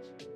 much.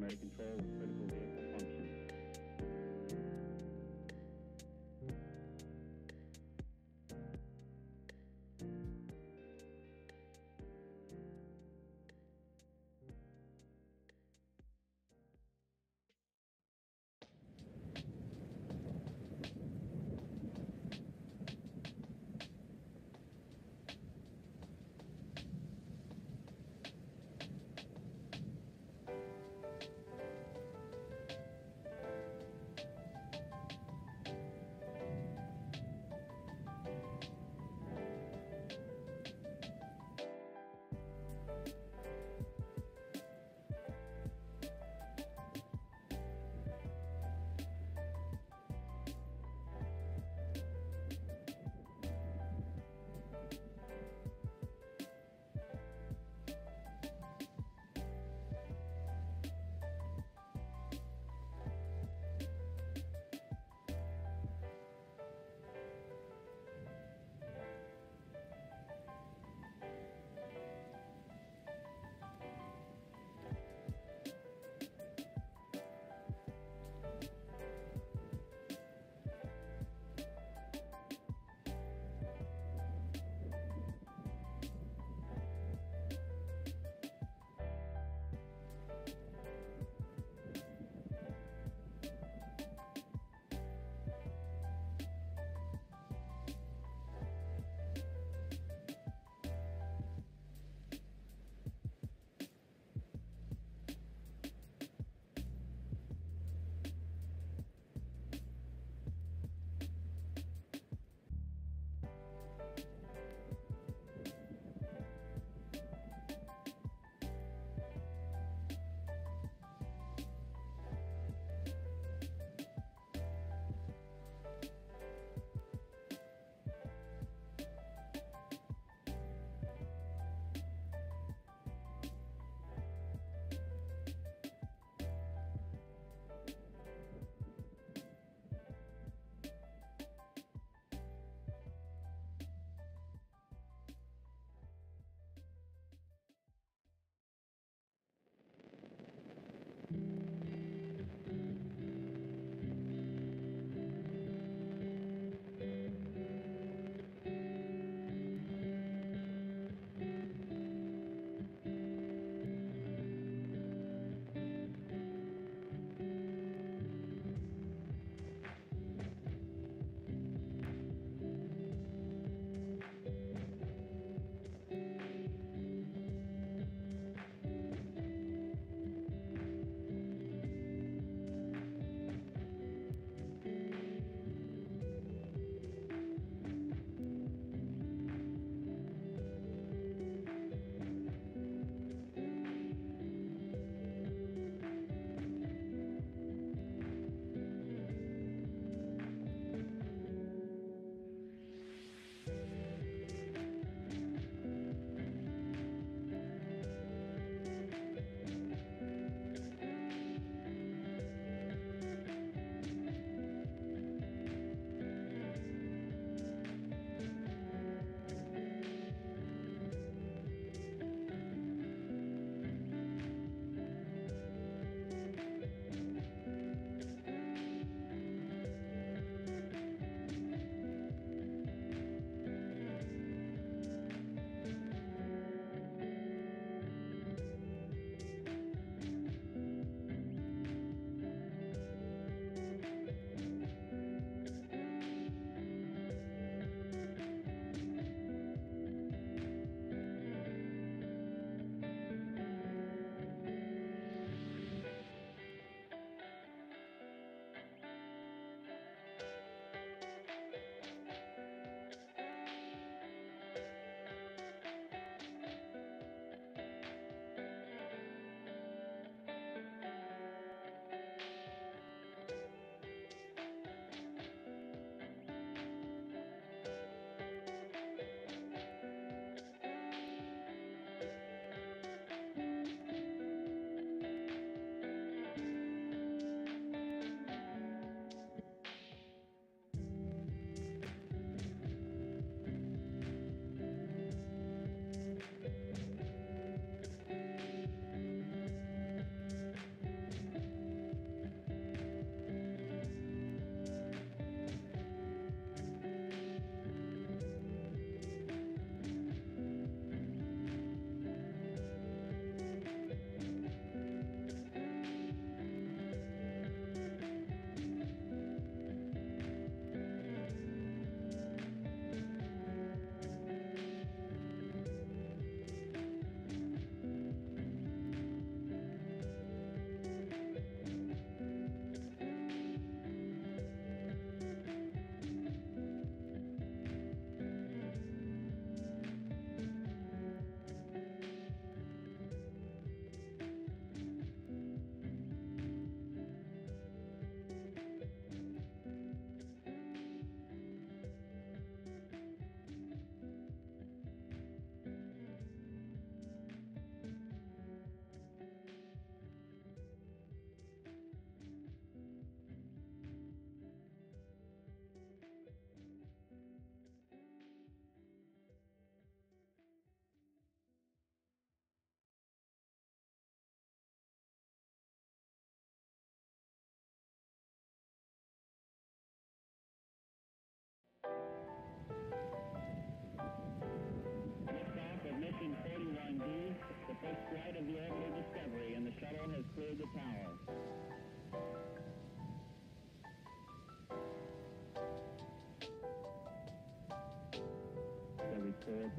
Primary control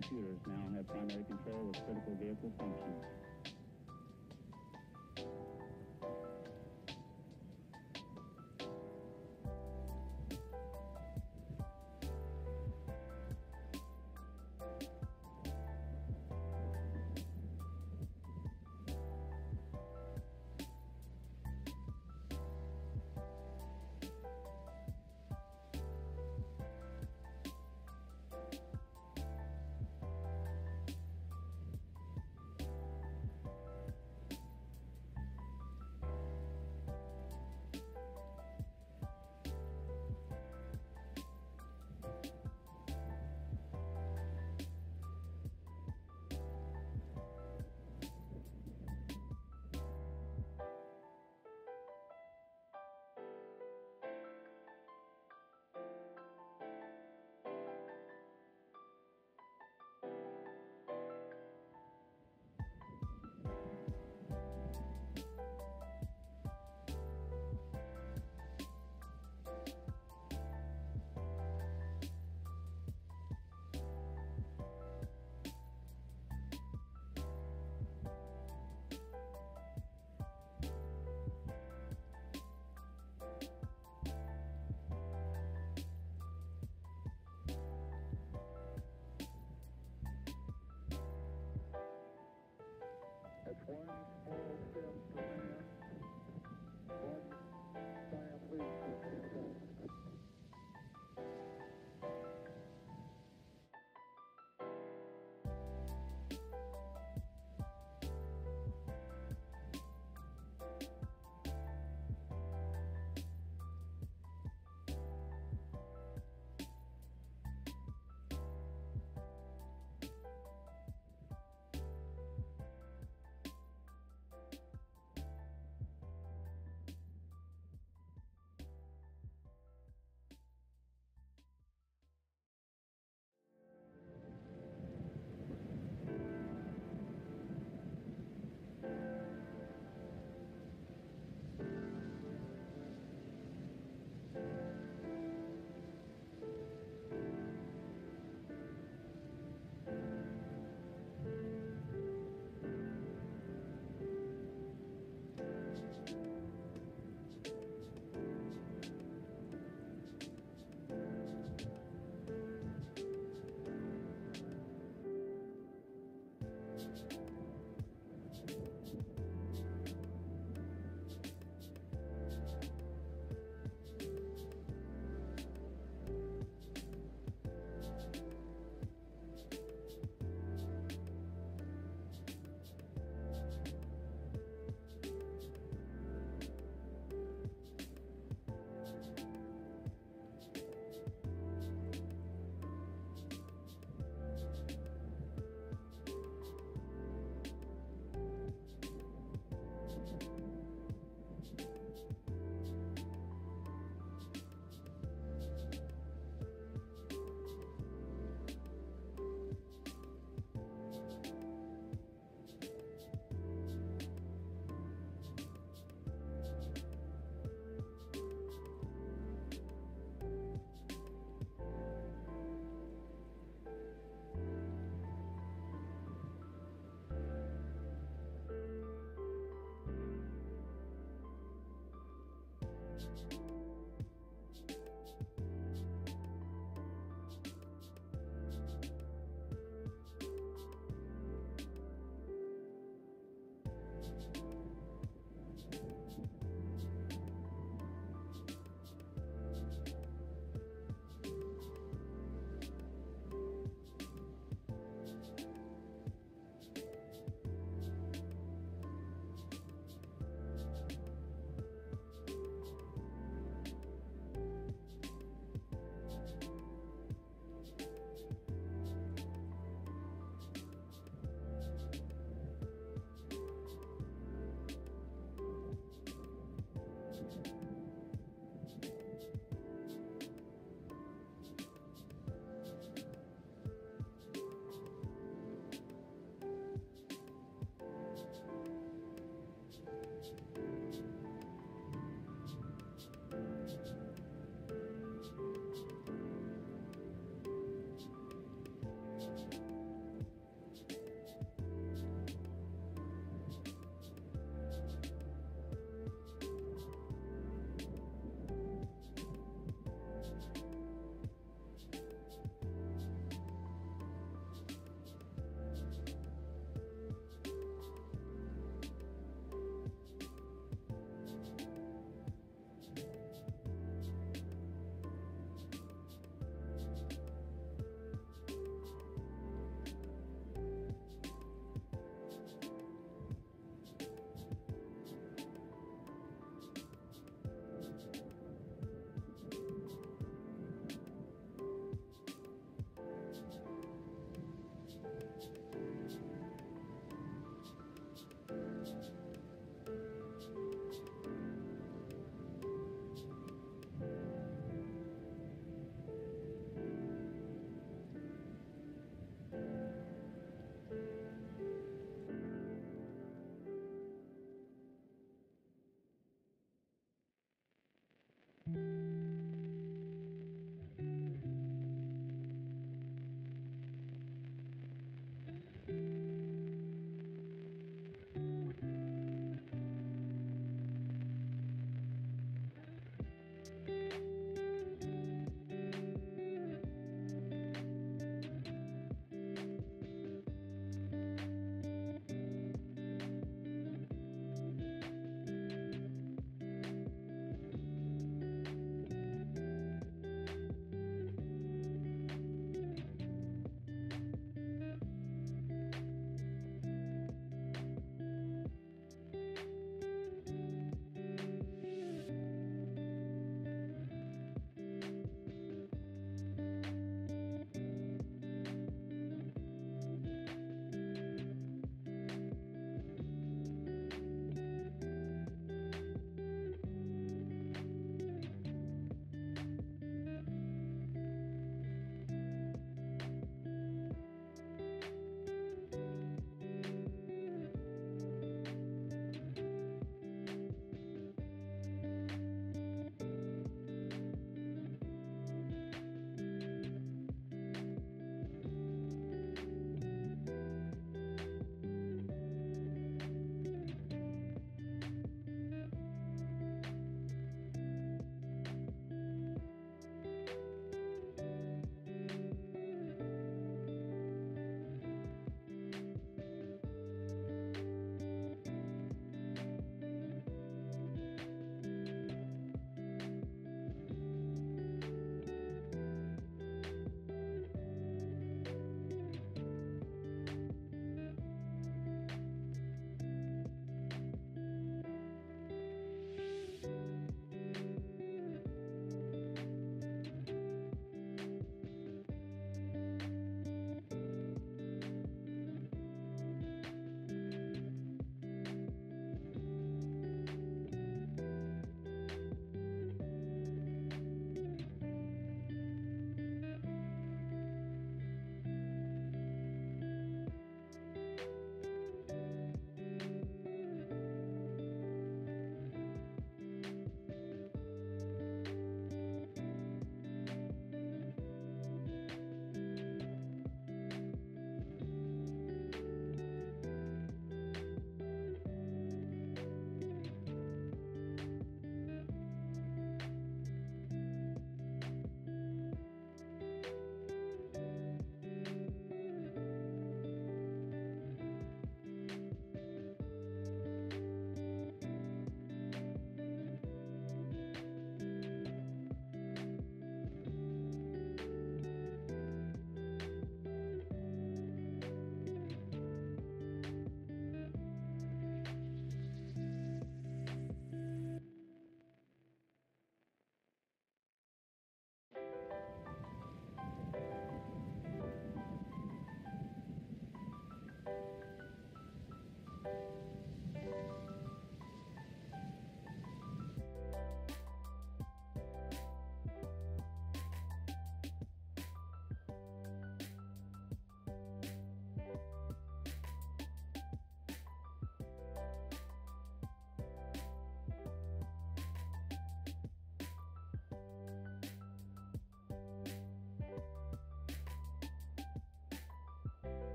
computers now have primary control of critical vehicle functions. Thank you.